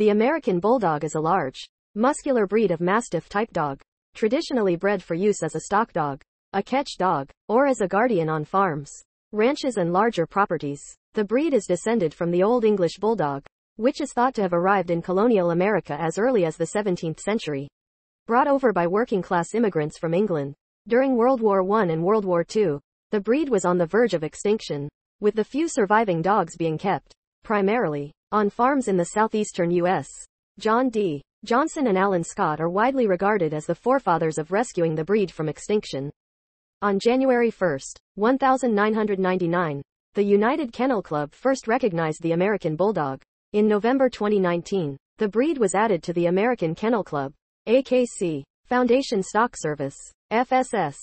The American Bulldog is a large, muscular breed of Mastiff type dog, traditionally bred for use as a stock dog, a catch dog, or as a guardian on farms, ranches and larger properties. The breed is descended from the Old English Bulldog, which is thought to have arrived in colonial America as early as the 17th century. Brought over by working class immigrants from England. During World War I and World War II, the breed was on the verge of extinction, with the few surviving dogs being kept, primarily, on farms in the southeastern U.S. John D. Johnson and Alan Scott are widely regarded as the forefathers of rescuing the breed from extinction. On January 1, 1999, the United Kennel Club first recognized the American Bulldog. In November 2019, the breed was added to the American Kennel Club, AKC, Foundation Stock Service, FSS,